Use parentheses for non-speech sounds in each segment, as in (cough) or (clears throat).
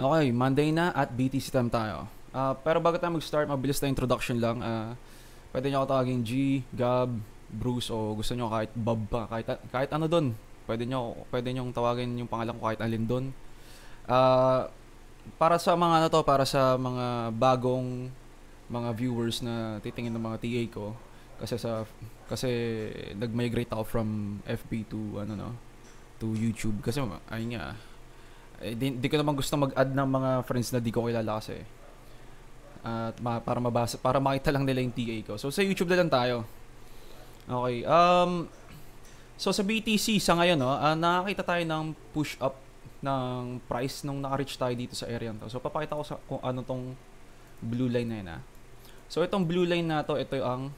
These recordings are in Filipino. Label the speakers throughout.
Speaker 1: Okay, Monday na at BTC time tayo. Ah, pero bago tayo mag-start, mabilis na introduction lang. Ah, pwede nyo ako tawagin G, Gab, Bruce, o gusto nyo kahit Bob pa. Kahit, kahit ano doon. Pwede nyo, pwede nyo tawagin yung pangalan ko kahit alin doon. Ah, para sa mga ano to, para sa mga bagong mga viewers na titingin ng mga TA ko kasi sa kasi nag-migrate ako from FB to ano no to YouTube kasi ayun nga eh, di, ko naman gusto mag-add ng mga friends na di ko kilala kasi at ma- para mabasa para makita lang nila yung TA ko. So sa YouTube na lang tayo. Okay. Um so sa BTC sa ngayon no, ah, nakakita tayo ng push up ng price nung naka-reach tayo dito sa area to. So papakita ko sa kung ano tong blue line na yun ah. So itong blue line na to, ito ang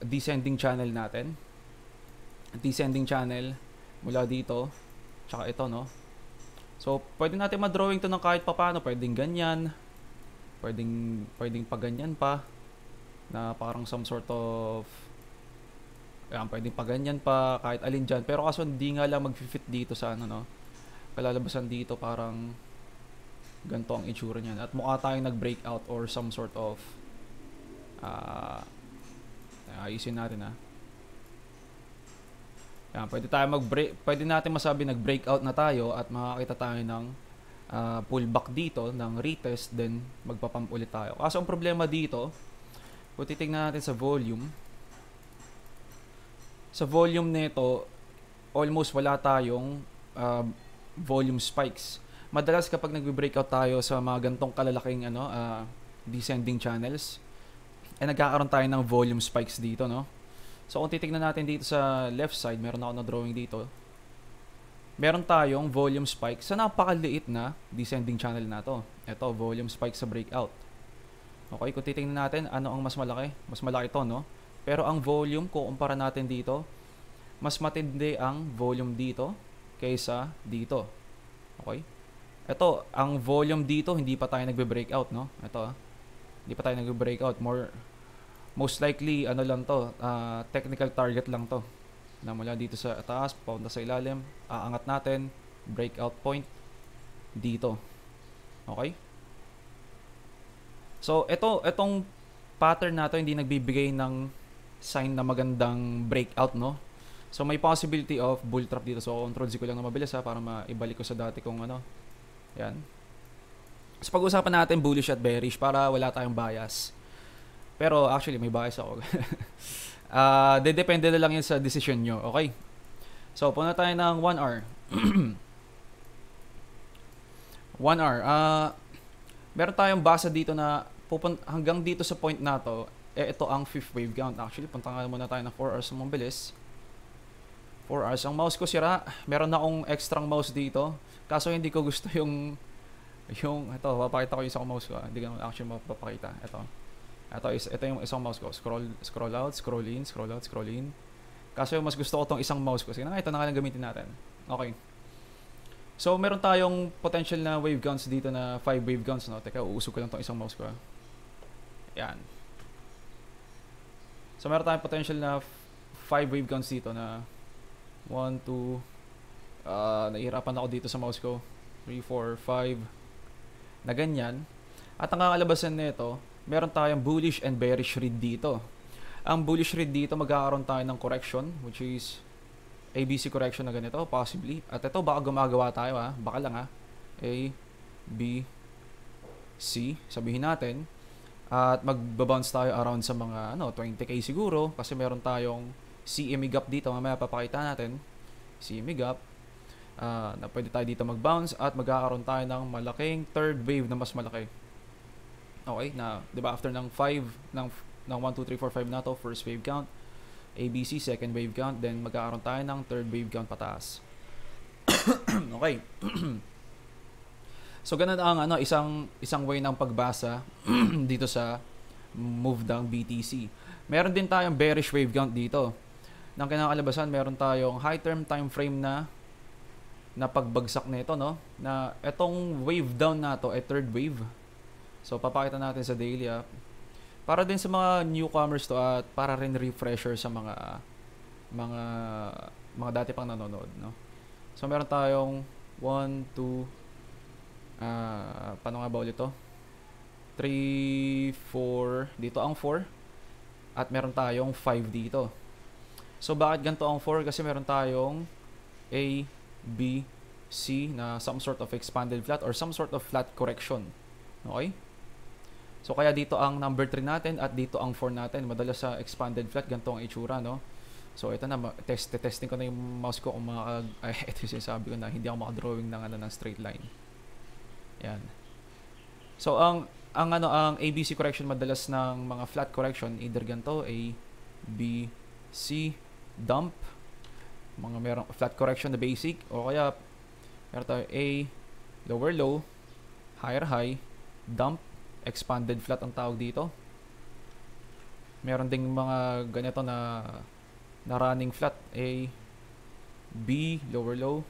Speaker 1: descending channel natin. Descending channel mula dito, tsaka ito no. So pwede natin ma-drawing to ng kahit papaano, pwedeng ganyan, pwedeng pwedeng pa ganyan pa na parang some sort of Ayan, pwedeng pa ganyan pa, kahit alin dyan. Pero kaso hindi nga lang mag-fit dito sa ano, no? Kalalabasan dito parang ganito ang itsura niyan. At mukha tayong nag-breakout or some sort of ah ayusin natin ah. Yan, pwede tayo mag-break, pwede natin masabi nag-breakout na tayo at makakita tayo ng ah, pullback dito ng retest then magpapump ulit tayo. Kaso ang problema dito, kung titingnan natin sa volume, sa volume nito, almost wala tayong ah, volume spikes. Madalas kapag nagbe-breakout tayo sa mga gantong kalalaking ano, ah, descending channels, eh nagkakaroon tayo ng volume spikes dito, no? So kung titingnan natin dito sa left side, meron ako na drawing dito. Meron tayong volume spike sa napakaliit na descending channel na to. Ito, volume spike sa breakout. Okay, kung titingnan natin, ano ang mas malaki? Mas malaki to, no? Pero ang volume, kung kumpara natin dito, mas matindi ang volume dito kaysa dito. Okay? Ito, ang volume dito, hindi pa tayo nagbe-breakout, no? Ito, ah. Hindi pa tayo nagbe-breakout. More, most likely, ano lang to, ah, technical target lang to. Na mula dito sa taas, papunta sa ilalim, aangat natin, breakout point, dito. Okay? So, ito, itong pattern na to, hindi nagbibigay ng sign na magandang breakout, no? So, may possibility of bull trap dito. So, control Z ko lang na mabilis ha, para maibalik ko sa dati kong ano. Yan. So, pag-usapan natin bullish at bearish para wala tayong bias. Pero, actually, may bias ako. (laughs) Uh, depende na lang yan sa decision nyo. Okay? So, punta tayo ng 1 hour. 1 hour. Uh, meron tayong basa dito na pupun- hanggang dito sa point na to, eh, ito ang fifth wave count. Actually, punta nga muna tayo ng 4 hours ng mabilis. 4 hours. Ang mouse ko sira. Meron na akong extra mouse dito. Kaso hindi ko gusto yung yung ito, papakita ko yung isang mouse ko. Hindi ko actually mapapakita. Ito. Ito ito yung isang mouse ko. Scroll scroll out, scroll in, scroll out, scroll in. Kaso mas gusto ko tong isang mouse ko. Sige na, ito na lang gamitin natin. Okay. So, meron tayong potential na wave counts dito na 5 wave counts, no? Teka, uusog ko lang tong isang mouse ko. Yan. So, meron tayong potential na 5 wave counts dito na 1, 2, uh, nahihirapan ako dito sa mouse ko. 3, 4, 5, na ganyan. At ang kakalabasan nito, meron tayong bullish and bearish read dito. Ang bullish read dito, magkakaroon tayo ng correction, which is ABC correction na ganito, possibly. At ito, baka gumagawa tayo ha. Baka lang ha. A, B, C. Sabihin natin. At magbabounce tayo around sa mga ano, 20k siguro. Kasi meron tayong CME gap dito. Mamaya papakita natin. CME gap. Uh, na pwede tayo dito mag-bounce at magkakaroon tayo ng malaking third wave na mas malaki. Okay, na 'di ba after ng 5 ng ng 1 2 3 4 5 na to, first wave count, ABC second wave count, then magkakaroon tayo ng third wave count pataas. (coughs) okay. (coughs) so ganun ang ano isang isang way ng pagbasa (coughs) dito sa move ng BTC. Meron din tayong bearish wave count dito. Nang kinakalabasan, meron tayong high term time frame na na pagbagsak nito no na etong wave down na to ay third wave So, papakita natin sa daily app. Para din sa mga newcomers to at para rin refresher sa mga mga mga dati pang nanonood, no? So, meron tayong 1, 2, uh, paano nga ba ulit to? 3, 4, dito ang 4. At meron tayong 5 dito. So, bakit ganito ang 4? Kasi meron tayong A, B, C na some sort of expanded flat or some sort of flat correction. Okay? So, kaya dito ang number 3 natin at dito ang 4 natin. Madalas sa expanded flat, ganito ang itsura, no? So, ito na, test, testing ko na yung mouse ko kung makaka... (laughs) Ay, ito yung sinasabi ko na hindi ako makadrawing ng, ano, ng straight line. Yan. So, ang ang ano ang ABC correction madalas ng mga flat correction either ganito A B C dump mga merong flat correction na basic o kaya meron tayo A lower low higher high dump expanded flat ang tawag dito. Meron ding mga ganito na na running flat A B lower low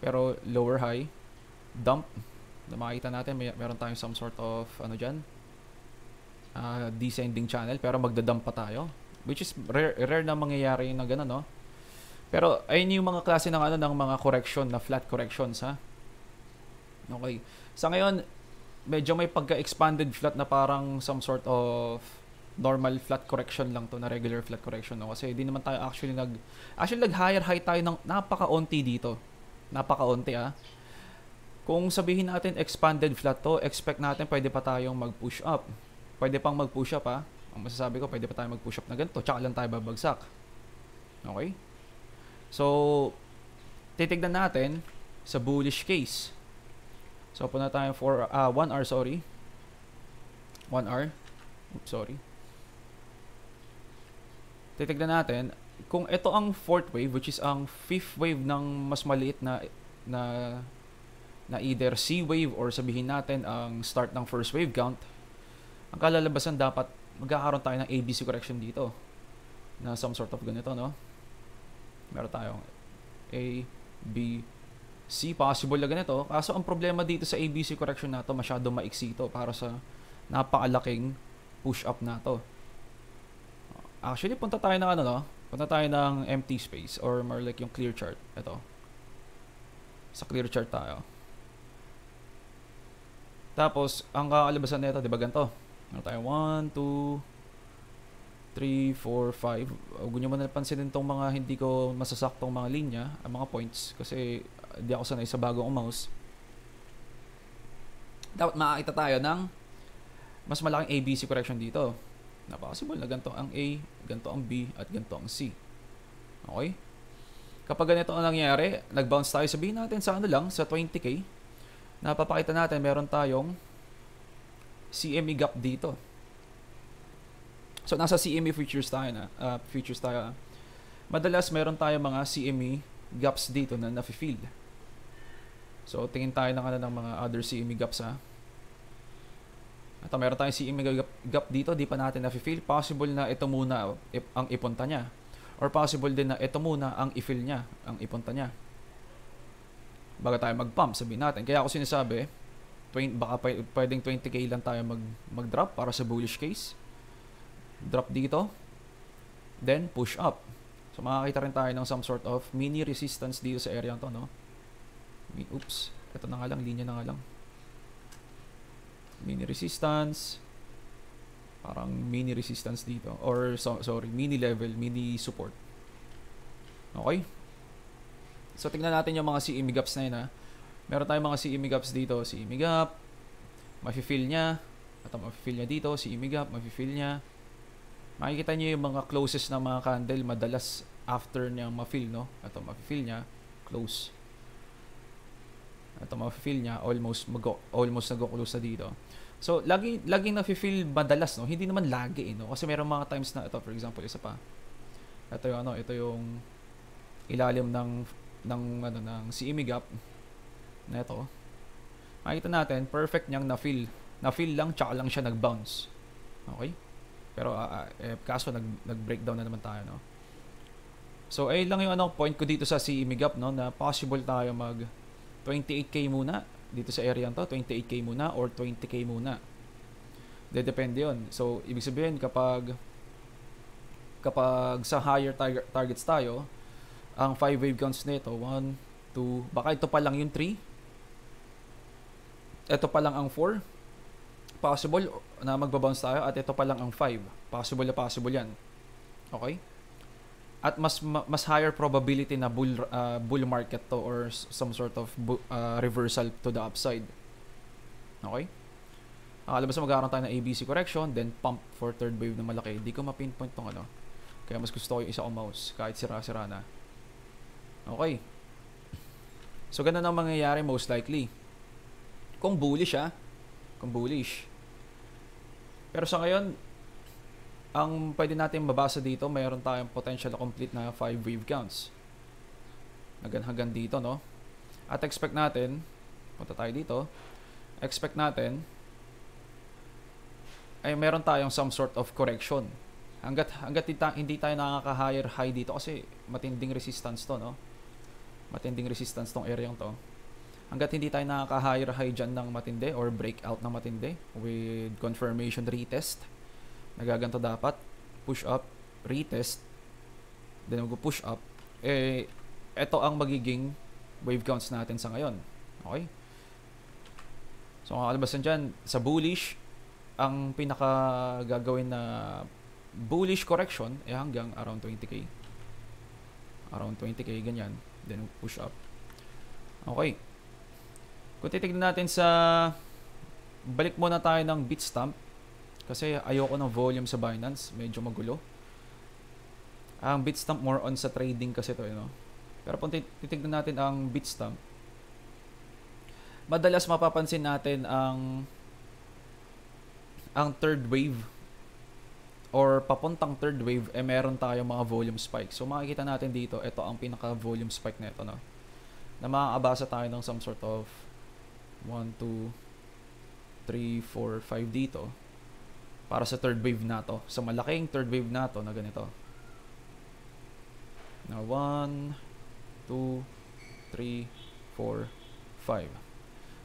Speaker 1: pero lower high. Dump na makikita natin may meron tayong some sort of ano diyan uh, descending channel pero magdadump pa tayo. Which is rare, rare na mangyayari na ganun no? Pero ayun yung mga klase ng ano ng mga correction na flat corrections ha? Okay. Sa ngayon medyo may pagka-expanded flat na parang some sort of normal flat correction lang to na regular flat correction no kasi hindi naman tayo actually nag actually nag higher high tayo ng napaka-onti dito napaka-onti ah kung sabihin natin expanded flat to, expect natin pwede pa tayong mag-push up. Pwede pang mag-push up ha. Ang masasabi ko, pwede pa tayong mag-push up na ganito. Tsaka lang tayo babagsak. Okay? So, titignan natin sa bullish case. So, punta tayo for uh, 1 hour, sorry. 1 hour. Oops, sorry. Titignan natin kung ito ang fourth wave, which is ang fifth wave ng mas maliit na na na either C wave or sabihin natin ang start ng first wave count, ang kalalabasan dapat magkakaroon tayo ng ABC correction dito na some sort of ganito, no? Meron tayong A, B, C, possible na ganito. Kaso ang problema dito sa ABC correction na to, masyado maiksi ito para sa napakalaking push-up na to. Actually, punta tayo ng ano, no? Punta tayo ng empty space or more like yung clear chart. Ito. Sa clear chart tayo. Tapos, ang kakalabasan nito, di ba ganito? Ano tayo? 1, 2, 3, 4, 5. Huwag nyo muna napansin itong mga hindi ko masasaktong mga linya, ang mga points, kasi hindi ako sanay sa bagong mouse. Dapat makakita tayo ng mas malaking ABC correction dito. Na possible na ganito ang A, ganito ang B, at ganito ang C. Okay? Kapag ganito ang nangyari, nag-bounce tayo, sabihin natin sa ano lang, sa 20k, napapakita natin meron tayong CME gap dito. So nasa CME features tayo na, uh, features tayo. Madalas meron tayong mga CME gaps dito na nafi-fill. So tingin tayo ng ano ng mga other CME gaps ha. At meron tayong CME gap, dito, di pa natin nafi-fill. Possible na ito muna ang ipunta niya. Or possible din na ito muna ang i-fill niya, ang ipunta niya bago tayo mag-pump, sabihin natin. Kaya ako sinasabi, 20, baka pwedeng 20k lang tayo mag, mag-drop para sa bullish case. Drop dito. Then, push up. So, makakita rin tayo ng some sort of mini resistance dito sa area to, no? Oops. Ito na nga lang, linya na nga lang. Mini resistance. Parang mini resistance dito. Or, so, sorry, mini level, mini support. Okay? So, tingnan natin yung mga CEMI gaps na yun ha. Meron tayong mga CEMI gaps dito. CEMI gap, mafe-fill niya. At mafe-fill niya dito, CEMI gap, mafe-fill niya. Makikita niyo yung mga closest na mga candle madalas after niya ma-fill, no? Ito, mafe-fill niya, close. Ito, mafe-fill niya, almost, mag almost nag-close na dito. So, lagi, laging nafe-fill madalas, no? Hindi naman lagi, eh, no? Kasi meron mga times na, ito, for example, isa pa. Ito yung, ano, ito yung ilalim ng ng ano ng CME gap na ito makita natin perfect niyang na-fill na-fill lang tsaka lang siya nag-bounce okay pero uh, eh, kaso nag nag-breakdown na naman tayo no so ay lang yung ano point ko dito sa CME gap no na possible tayo mag 28k muna dito sa area to 28k muna or 20k muna de depende yon so ibig sabihin kapag kapag sa higher tar- targets tayo ang 5 wave counts nito 1 2 baka ito pa lang yung 3 ito pa lang ang 4. Possible na magbabounce tayo at ito pa lang ang 5. Possible na possible yan. Okay? At mas mas higher probability na bull uh, bull market to or some sort of bu- uh, reversal to the upside. Okay? Nakalabas na magkakaroon tayo ng ABC correction, then pump for third wave na malaki. Hindi ko ma-pinpoint tong ano. Kaya mas gusto ko yung isa kong mouse, kahit sira-sira na. Okay. So, ganun ang mangyayari most likely. Kung bullish ah. Kung bullish. Pero sa ngayon, ang pwede natin mabasa dito, mayroon tayong potential na complete na 5 wave counts. Hanggang dito, no? At expect natin, punta tayo dito, expect natin ay meron tayong some sort of correction. Hanggat hanggat hindi tayo nakaka-higher high dito kasi matinding resistance to, no? Matinding resistance tong area to. Hanggat hindi tayo nakaka-higher high dyan ng matindi or breakout ng matindi with confirmation retest, nagaganto dapat, push up, retest, then mag-push up, eh, ito ang magiging wave counts natin sa ngayon. Okay? So, ang kalabasan dyan, sa bullish, ang pinaka gagawin na bullish correction eh hanggang around 20k. Around 20k, ganyan. Then push up. Okay. Kung titignan natin sa balik muna tayo ng Bitstamp kasi ayoko ng volume sa Binance, medyo magulo. Ang Bitstamp more on sa trading kasi to, you know. Pero kung titignan natin ang Bitstamp, madalas mapapansin natin ang ang third wave or papuntang third wave, eh meron tayong mga volume spike. So makikita natin dito, ito ang pinaka volume spike nito, no? Na makakabasa tayo ng some sort of 1, 2, 3, 4, 5 dito para sa third wave na to. Sa malaking third wave na to na ganito. Na 1, 2, 3, 4, 5.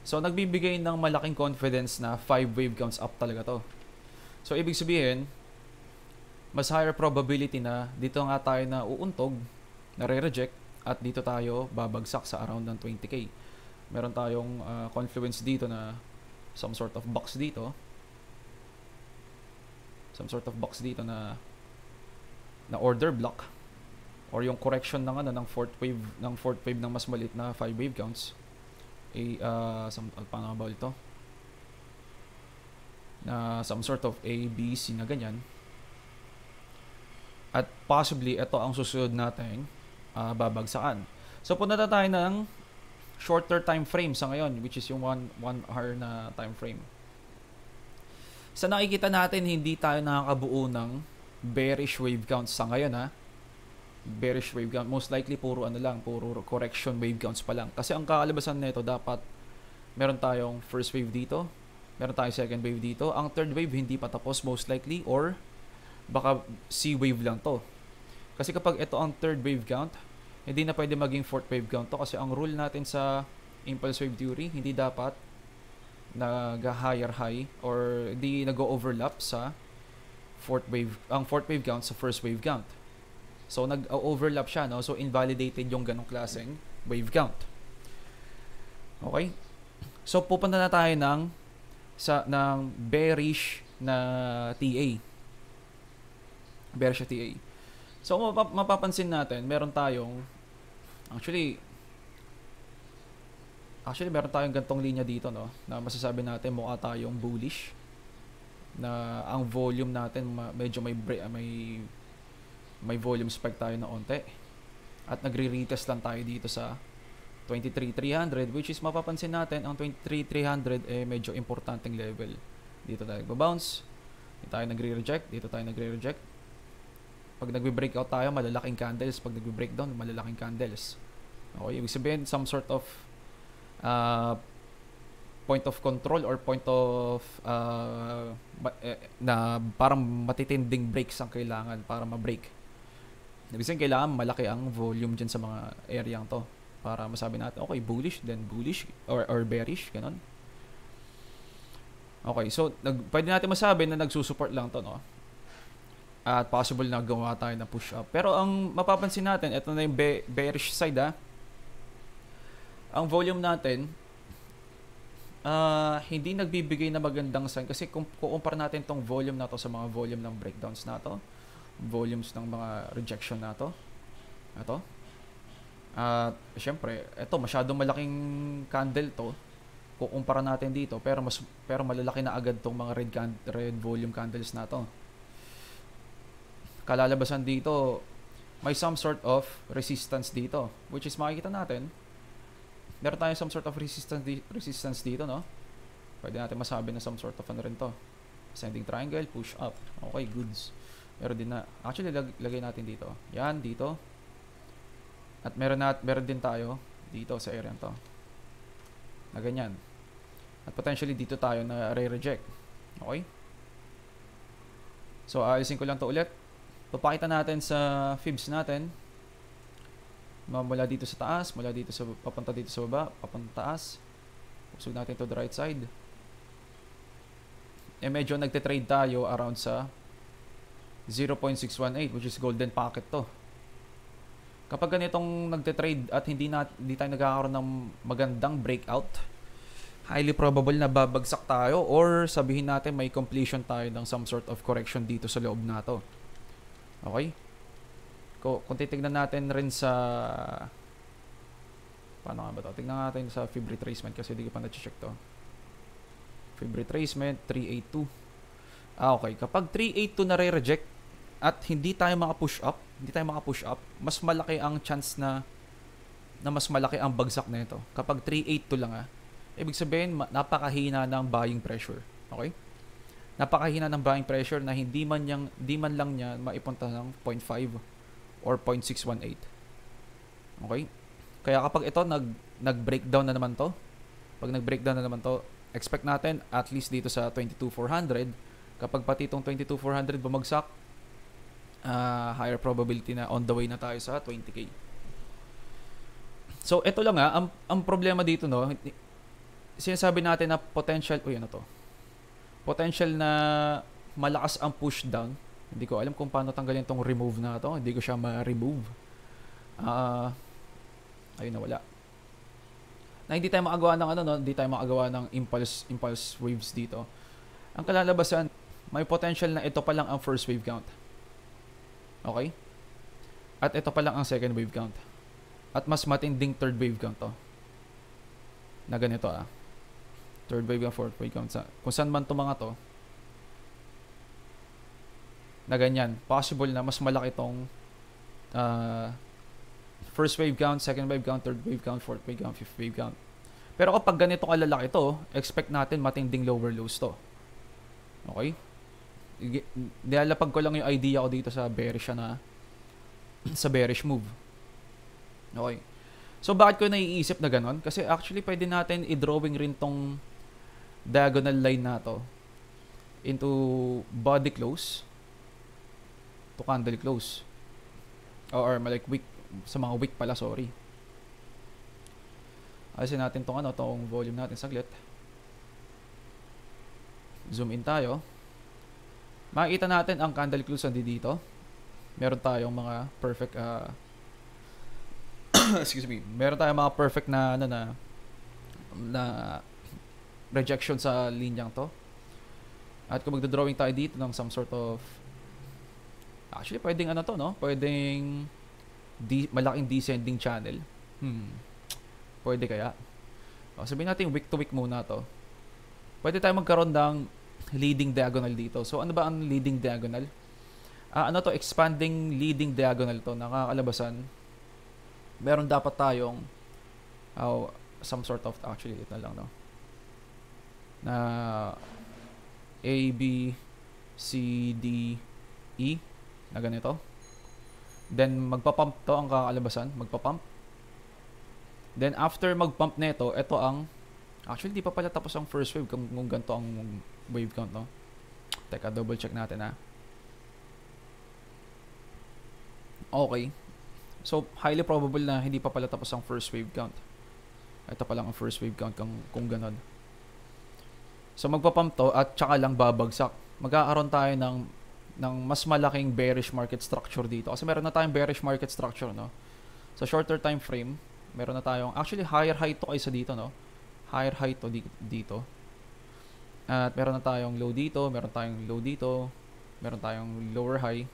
Speaker 1: So, nagbibigay ng malaking confidence na 5 wave counts up talaga to. So, ibig sabihin, mas higher probability na dito nga tayo na uuntog, na re-reject, at dito tayo babagsak sa around ng 20k. Meron tayong uh, confluence dito na some sort of box dito. Some sort of box dito na na order block. Or yung correction ng ano ng fourth wave ng fourth wave ng mas maliit na 5 wave counts. A uh, some uh, paano ba ito? Na some sort of A, B, C na ganyan. At possibly ito ang susunod nating uh, babagsakan. So punta na tayo ng shorter time frame sa ngayon which is yung 1 1 hour na time frame sa nakikita natin hindi tayo nakakabuo ng bearish wave count sa ngayon ha bearish wave count. Most likely, puro ano lang, puro correction wave counts pa lang. Kasi ang kakalabasan nito, dapat meron tayong first wave dito, meron tayong second wave dito. Ang third wave, hindi pa tapos most likely, or baka C wave lang to. Kasi kapag ito ang third wave count, hindi na pwede maging fourth wave count to kasi ang rule natin sa impulse wave theory, hindi dapat nag-higher high or hindi nag-overlap sa fourth wave, ang fourth wave count sa first wave count. So nag-overlap siya, no? So invalidated yung ganong klaseng wave count. Okay? So pupunta na tayo ng sa ng bearish na TA. Bearish TA. So mapap- mapapansin natin, meron tayong actually actually meron tayong gantong linya dito, no? Na masasabi natin mukha tayong bullish na ang volume natin medyo may may may volume spike tayo na onte. At nagre-retest lang tayo dito sa 23,300 which is mapapansin natin ang 23,300 eh medyo importanteng level. Dito tayo nagba-bounce, dito tayo nagre-reject, dito tayo nagre-reject. Pag nagbe-breakout tayo, malalaking candles. Pag nagbe-breakdown, malalaking candles. Okay, ibig sabihin some sort of uh, point of control or point of uh, na parang matitinding breaks ang kailangan para ma-break. Ibig sabihin, kailangan malaki ang volume dyan sa mga area to para masabi natin, okay, bullish, then bullish, or, or bearish, ganun. Okay, so nag, pwede natin masabi na nagsusupport lang to, no? At possible na gawa tayo na push up. Pero ang mapapansin natin, ito na yung bearish side, ha? Ang volume natin, uh, hindi nagbibigay na magandang sign kasi kung kukumpara natin tong volume na to sa mga volume ng breakdowns na to, volumes ng mga rejection na to, ito, at uh, syempre, ito masyadong malaking candle to kukumpara natin dito pero mas pero malalaki na agad tong mga red can, red volume candles na to. Kalalabasan dito may some sort of resistance dito which is makikita natin meron tayong some sort of resistance di- resistance dito no? Pwede natin masabi na some sort of ano rin to. Ascending triangle push up. Okay goods. Meron din na actually lag- lagay natin dito. Yan dito. At meron na meron din tayo dito sa area to. Na ganyan. At potentially dito tayo na re-reject. Okay? So ayusin ko lang to ulit. Papakita natin sa fibs natin mula dito sa taas, mula dito sa papunta dito sa baba, papunta taas. Usog natin to the right side. Eh medyo nagte-trade tayo around sa 0.618 which is golden pocket to. Kapag ganitong nagte-trade at hindi na hindi tayo nagkakaroon ng magandang breakout, highly probable na babagsak tayo or sabihin natin may completion tayo ng some sort of correction dito sa loob na to. Okay? Kung, kung titignan natin rin sa paano nga ba to? Tignan natin sa fib retracement kasi hindi ko pa na-check to. Fib retracement 382. Ah, okay. Kapag 382 na re-reject at hindi tayo maka-push up, hindi tayo maka-push up, mas malaki ang chance na na mas malaki ang bagsak na ito. Kapag 382 lang ah. Ibig sabihin, napakahina ng buying pressure. Okay? Napakahina ng buying pressure na hindi man, yang, hindi man lang niya maipunta ng 0.5 or 0.618. Okay? Kaya kapag ito nag nag-breakdown na naman to, pag nag-breakdown na naman to, expect natin at least dito sa 22,400, kapag pati itong 22,400 bumagsak, uh, higher probability na on the way na tayo sa 20k. So, ito lang ha, ang, ang problema dito no, sinasabi natin na potential, uy ano to, potential na malakas ang push down hindi ko alam kung paano tanggalin tong remove na to. Hindi ko siya ma-remove. Ah, uh, ayun na wala. Na hindi tayo makagawa ng ano no, hindi tayo makagawa ng impulse impulse waves dito. Ang kalalabasan, may potential na ito pa lang ang first wave count. Okay? At ito pa lang ang second wave count. At mas matinding third wave count to. Na ganito ah. Third wave count, fourth wave count. Sa, kung saan man to mga to, na ganyan. Possible na mas malaki tong uh, first wave count, second wave count, third wave count, fourth wave count, fifth wave count. Pero kapag ganito kalalaki to, expect natin matinding lower lows to. Okay? Nilalapag ko lang yung idea ko dito sa bearish na (clears throat) sa bearish move. Okay. So bakit ko naiisip na ganon? Kasi actually pwede natin i-drawing rin tong diagonal line na to into body close to candle close. Or, or like week, sa mga week pala, sorry. Alisin natin tong ano, tong volume natin saglit. Zoom in tayo. Makikita natin ang candle close andi dito. Meron tayong mga perfect uh, (coughs) excuse me. Meron tayong mga perfect na ano na na rejection sa linyang to. At kung magdo-drawing tayo dito ng some sort of Actually, pwedeng ano to, no? Pwedeng di, malaking descending channel. Hmm. Pwede kaya. O, sabihin natin week to week muna to. Pwede tayo magkaroon ng leading diagonal dito. So, ano ba ang leading diagonal? Uh, ano to? Expanding leading diagonal to. Nakakalabasan. Meron dapat tayong oh, some sort of, actually, ito lang, no? Na A, B, C, D, E na ganito. Then magpa-pump to ang kakalabasan, magpa-pump. Then after mag-pump nito, ito ang actually di pa pala tapos ang first wave kung, kung ganito ang wave count, no. Teka, double check natin ha. Okay. So, highly probable na hindi pa pala tapos ang first wave count. Ito pa lang ang first wave count kung, kung ganon. So, magpa-pump to at tsaka lang babagsak. Magkakaroon tayo ng ng mas malaking bearish market structure dito. Kasi meron na tayong bearish market structure, no? Sa shorter time frame, meron na tayong, actually higher high to kaysa dito, no? higher high to dito. At meron na tayong low dito, meron tayong low dito, meron tayong lower high.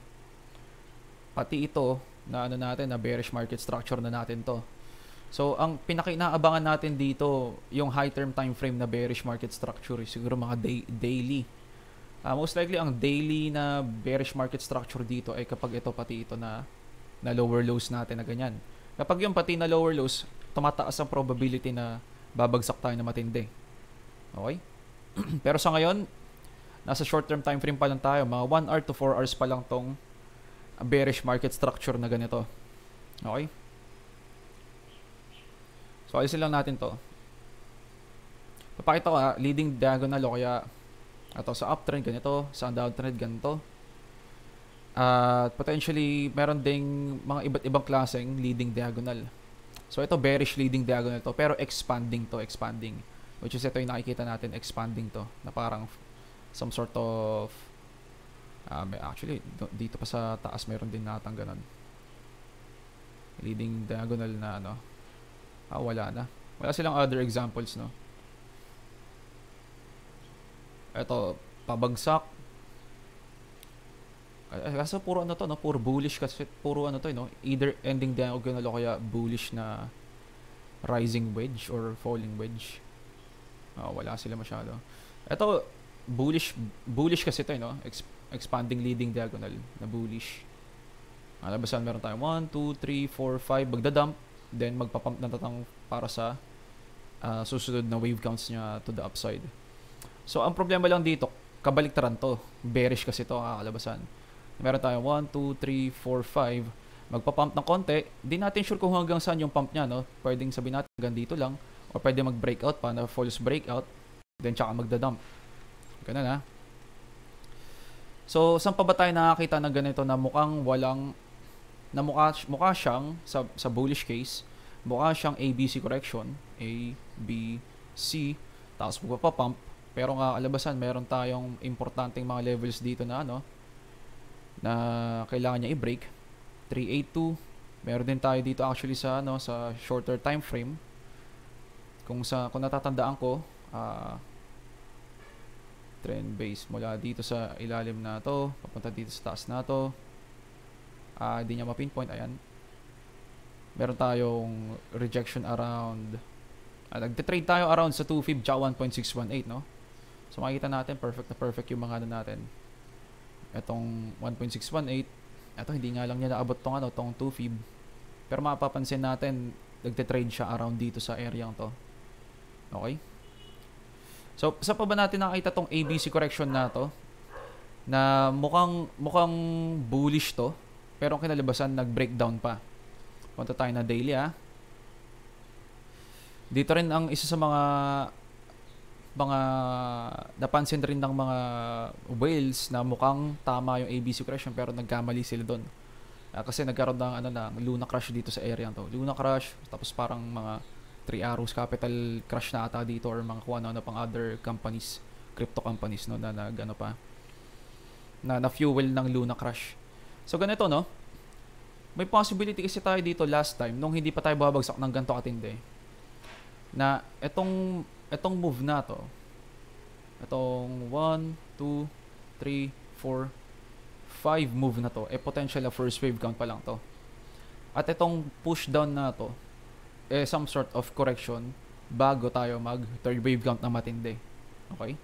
Speaker 1: Pati ito na ano natin, na bearish market structure na natin to. So, ang pinakinaabangan natin dito, yung high term time frame na bearish market structure, siguro mga day, daily. Uh, most likely, ang daily na bearish market structure dito ay kapag ito pati ito na, na lower lows natin na ganyan. Kapag yung pati na lower lows, tumataas ang probability na babagsak tayo na matindi. Okay? (clears throat) Pero sa ngayon, nasa short term time frame pa lang tayo. Mga 1 hour to 4 hours pa lang tong bearish market structure na ganito. Okay? So, ayusin lang natin to. Papakita ko ha, leading diagonal o kaya ito sa uptrend ganito, sa downtrend ganito. At uh, potentially meron ding mga iba't ibang klaseng leading diagonal. So ito bearish leading diagonal to pero expanding to, expanding. Which is ito yung nakikita natin expanding to na parang some sort of uh, actually dito pa sa taas meron din natang ganun. Leading diagonal na ano Ah, wala na. Wala silang other examples, no? Ito, pabagsak. Kasi puro ano to, no? Puro bullish kasi puro ano to, no? Either ending diagonal o kaya bullish na rising wedge or falling wedge. Oh, wala sila masyado. Ito, bullish bullish kasi ito, no? Ex- expanding leading diagonal na bullish. Alabasan meron tayong 1, 2, 3, 4, 5. Magdadump then magpapump na tatang para sa uh, susunod na wave counts niya to the upside. So, ang problema lang dito, kabaliktaran to. Bearish kasi to kakalabasan. Meron tayong 1, 2, 3, 4, 5. Magpa-pump ng konti. Di natin sure kung hanggang saan yung pump niya, no? Pwedeng sabihin natin hanggang dito lang. O pwede mag-breakout pa na false breakout. Then, tsaka magda-dump. Ganun, ha? So, saan pa ba tayo nakakita na ganito na mukhang walang na mukha, mukha siyang, sa, sa bullish case, mukha siyang ABC correction. A, B, C. Tapos magpapapump. Pero nga, alabasan, meron tayong importanteng mga levels dito na ano, na kailangan niya i-break. 382. Meron din tayo dito actually sa ano sa shorter time frame. Kung sa kung natatandaan ko, uh, trend base mula dito sa ilalim na to, papunta dito sa taas na to, uh, hindi niya ma-pinpoint, ayan. Meron tayong rejection around, uh, nagte-trade tayo around sa 2 fib tsaka 1.618, no? So makikita natin, perfect na perfect yung mga ano natin. Itong 1.618, ito hindi nga lang niya naabot tong ano, tong 2 fib. Pero mapapansin natin, nagte-trade siya around dito sa area to. Okay? So, sa pa ba natin nakita tong ABC correction na to? Na mukhang mukhang bullish to pero ang kinalabasan, nag-breakdown pa. Punta tayo na daily ah. Dito rin ang isa sa mga mga napansin rin ng mga whales na mukhang tama yung ABC correction pero nagkamali sila doon. Uh, kasi nagkaroon ng ano na Luna crash dito sa area to. Luna crash tapos parang mga 3 arrows capital crash na ata dito or mga kung ano, pang other companies, crypto companies no na nag ano pa na na fuel ng Luna crash. So ganito no. May possibility kasi tayo dito last time nung hindi pa tayo babagsak ng ganto katindi. Na etong etong move na to. Etong 1 2 3 4 5 move na to, eh potential na first wave count pa lang to. At itong push down na to, eh some sort of correction bago tayo mag third wave count na matindi. Okay?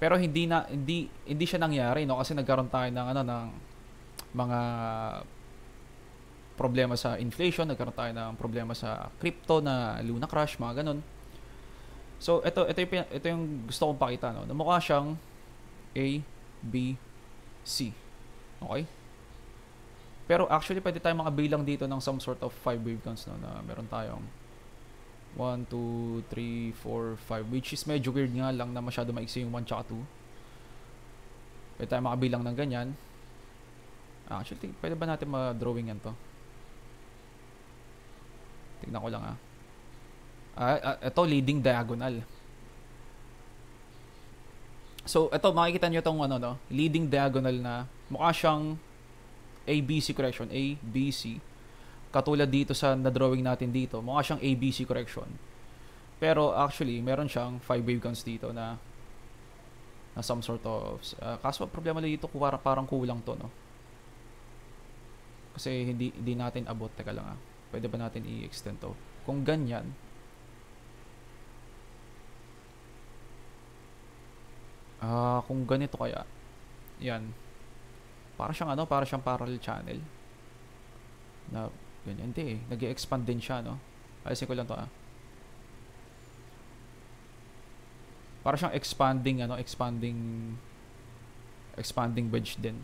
Speaker 1: Pero hindi na hindi hindi siya nangyari no kasi nagkaroon tayo ng ano ng mga problema sa inflation, nagkaroon tayo ng problema sa crypto na Luna crash, mga ganun. So, ito ito yung, ito yung gusto kong pakita no. Mukha siyang A, B, C. Okay? Pero actually, pwede tayong makabilang dito ng some sort of 5 wave counts no, na meron tayong 1, 2, 3, 4, 5 which is medyo weird nga lang na masyado maiksi yung 1 tsaka 2. Pwede tayong makabilang ng ganyan. Actually, pwede ba natin ma-drawing yan to? Tignan ko lang ah. Ah, ah ito leading diagonal. So, ito makikita niyo tong ano no, leading diagonal na mukha siyang ABC correction, A, B, C. Katulad dito sa na-drawing natin dito, mukha siyang ABC correction. Pero actually, meron siyang 5 wave counts dito na na some sort of uh, kaso problema dito parang parang kulang to no kasi hindi hindi natin abot teka lang ah pwede ba natin i-extend to kung ganyan ah uh, kung ganito kaya yan. Para siyang ano para siyang parallel channel. Na ganyan hindi eh. Nag expand din siya no? Ayusin ko lang to ah. Para siyang expanding ano expanding expanding wedge din.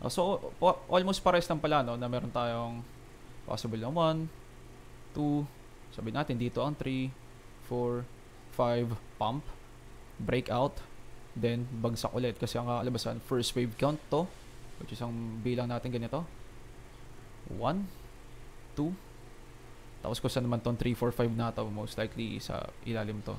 Speaker 1: Uh, so almost pares lang pala no? Na meron tayong possible na 1 2 sabi natin dito ang 3 4 5 pump breakout then bagsak ulit kasi ang kalabasan first wave count to which is ang bilang natin ganito 1 2 tapos kung saan naman tong 3, 4, 5 na to most likely sa ilalim to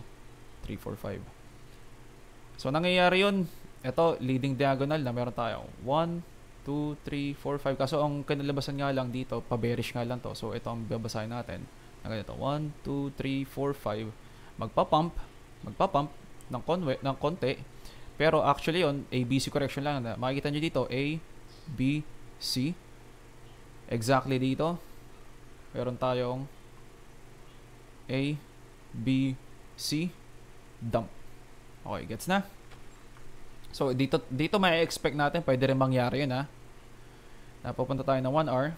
Speaker 1: 3, 4, 5. So, nangyayari yun. Ito, leading diagonal na meron tayo. 1, 2, 3, 4, 5. Kaso, ang kinalabasan nga lang dito, pa-bearish nga lang to. So, ito ang babasahin natin. Na ganito. 1, 2, 3, 4, 5. Magpa-pump. Magpa-pump ng, conwe, ng konti. Pero, actually yun, ABC correction lang. Na. Makikita nyo dito, A, B, C. Exactly dito. Meron tayong A, B, C dump. Okay, gets na? So, dito, dito may expect natin, pwede rin mangyari yun ha. Napupunta tayo ng 1 hour.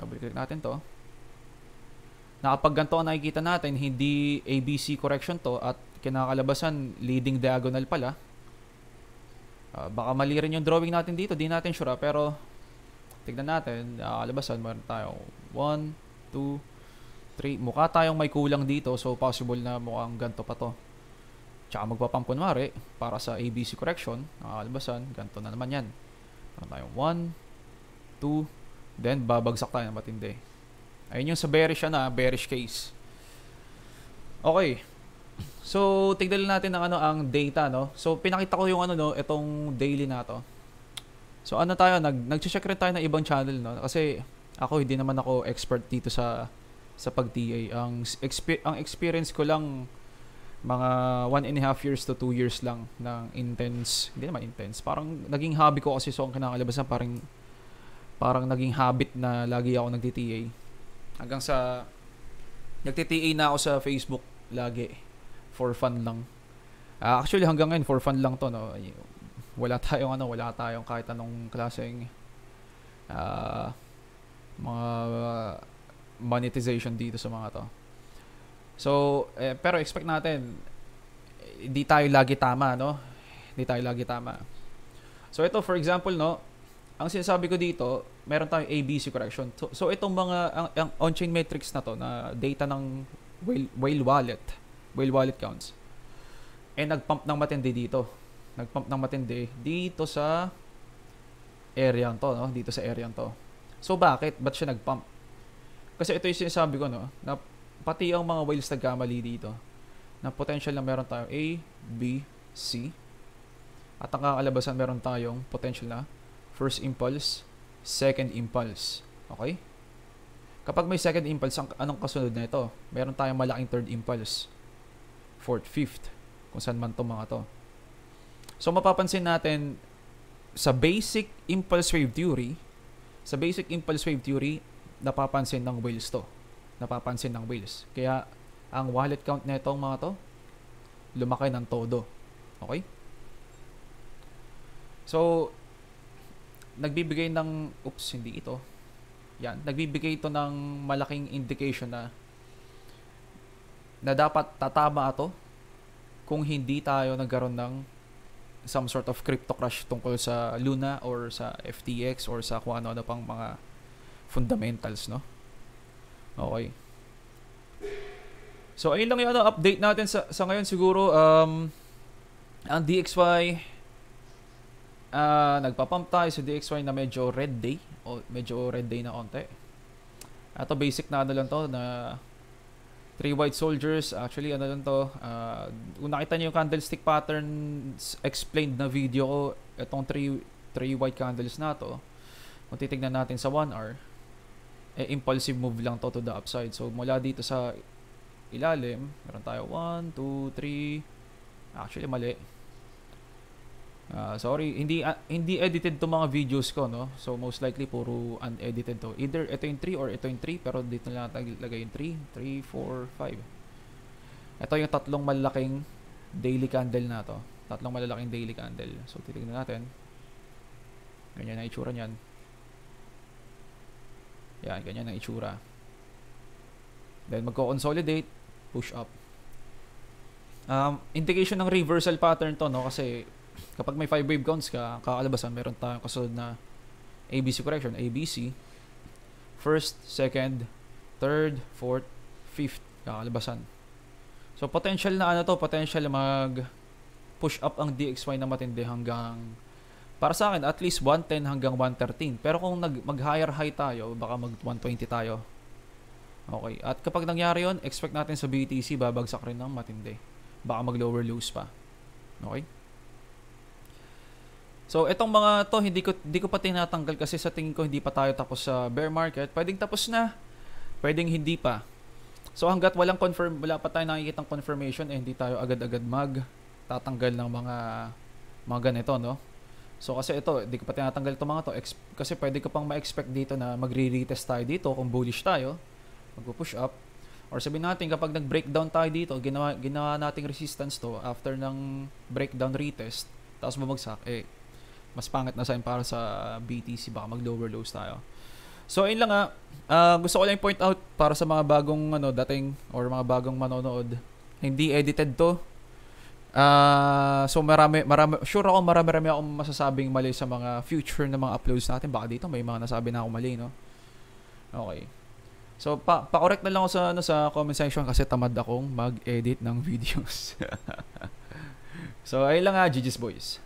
Speaker 1: Double click natin to. Nakapag ganito ang nakikita natin, hindi ABC correction to at kinakalabasan leading diagonal pala. Uh, baka mali rin yung drawing natin dito, di natin sure pero tignan natin, nakakalabasan, meron tayo 1, 2, 3. Mukha tayong may kulang dito. So, possible na mukhang ganto pa to. Tsaka magpapump kunwari para sa ABC correction. Nakakalbasan. Ganto na naman yan. Meron tayong 1, 2, then babagsak tayo ng matindi. Ayun yung sa bearish na, bearish case. Okay. So, tignan natin ng ano ang data, no? So, pinakita ko yung ano, no, itong daily na to. So, ano tayo, nag, nag-check rin tayo ng ibang channel, no? Kasi, ako, hindi naman ako expert dito sa sa pag-TA. Ang, exper- ang experience ko lang mga one and a half years to two years lang ng intense, hindi naman intense, parang naging hobby ko kasi so ang kinakalabasan parang parang naging habit na lagi ako nagti-TA. Hanggang sa nagti-TA na ako sa Facebook lagi for fun lang. Uh, actually hanggang ngayon for fun lang to no. Wala tayong ano, wala tayong kahit anong klaseng uh, mga monetization dito sa mga to. So, eh, pero expect natin, hindi tayo lagi tama, no? Hindi tayo lagi tama. So, ito, for example, no, ang sinasabi ko dito, meron tayong ABC correction. So, so itong mga, ang, ang on-chain metrics na to, na data ng whale, whale wallet, whale wallet counts, eh, nagpump ng matindi dito. Nagpump ng matindi dito sa area to, no? Dito sa area to. So, bakit? Ba't siya nagpump? Kasi ito yung sinasabi ko, no? Na pati ang mga whales nagkamali dito. Na potential na meron tayong A, B, C. At ang kakalabasan meron tayong potential na first impulse, second impulse. Okay? Kapag may second impulse, anong kasunod na ito? Meron tayong malaking third impulse. Fourth, fifth. Kung saan man itong mga to. So, mapapansin natin sa basic impulse wave theory, sa basic impulse wave theory, napapansin ng whales to. Napapansin ng whales. Kaya, ang wallet count na itong mga to, lumaki ng todo. Okay? So, nagbibigay ng, oops, hindi ito. Yan, nagbibigay ito ng malaking indication na na dapat tatama ito kung hindi tayo nagkaroon ng some sort of crypto crash tungkol sa Luna or sa FTX or sa kung ano-ano pang mga fundamentals, no? Okay. So, ayun lang yung ano, update natin sa, sa ngayon siguro. Um, ang DXY, uh, ah, nagpapump tayo sa DXY na medyo red day. O medyo red day na konti. Ito basic na ano lang to na three white soldiers. Actually, ano lang to. Uh, nakita niyo yung candlestick patterns explained na video ko, itong three, three white candles na to. Kung titignan natin sa 1 hour, eh, impulsive move lang to to the upside. So, mula dito sa ilalim, meron tayo 1, 2, 3. Actually, mali. Uh, sorry, hindi uh, hindi edited to mga videos ko, no? So, most likely, puro unedited to. Either ito yung 3 or ito yung 3, pero dito na lang lagay yung 3, 3, 4, 5. Ito yung tatlong malaking daily candle na to. Tatlong malalaking daily candle. So, titignan natin. Ganyan na itsura niyan. Yan, ganyan ang itsura. Then, magko-consolidate, push up. Um, indication ng reversal pattern to, no? Kasi, kapag may 5 wave counts ka, kakalabasan, meron tayong kasunod na ABC correction, ABC. First, second, third, fourth, fifth, kakalabasan. So, potential na ano to, potential mag push up ang DXY na matindi hanggang para sa akin, at least 110 hanggang 113. Pero kung nag, mag-higher high tayo, baka mag 120 tayo. Okay. At kapag nangyari yon expect natin sa BTC, babagsak rin ng matindi. Baka mag-lower lows pa. Okay? So, itong mga to, hindi ko, hindi ko pa tinatanggal kasi sa tingin ko hindi pa tayo tapos sa bear market. Pwedeng tapos na. Pwedeng hindi pa. So, hanggat walang confirm, wala pa tayo nakikitang confirmation, eh, hindi tayo agad-agad mag tatanggal ng mga mga ganito, no? So kasi ito, hindi ko pa tinatanggal itong mga to ex- kasi pwede ko pang ma-expect dito na magre-retest tayo dito kung bullish tayo, magpo-push up. Or sabihin natin kapag nag-breakdown tayo dito, ginawa, ginawa nating resistance to after ng breakdown retest, tapos bumagsak, eh, mas pangit na sign para sa BTC, baka mag-lower lows tayo. So, ayun lang nga. Uh, gusto ko lang point out para sa mga bagong ano, dating or mga bagong manonood. Hindi edited to. Uh, so marami, marami, sure ako marami-rami akong masasabing mali sa mga future na mga uploads natin. Baka dito may mga nasabi na ako mali, no? Okay. So, pa, pa-correct na lang ako sa, ano, sa comment section kasi tamad akong mag-edit ng (laughs) videos. so, ayun lang nga, GG's boys.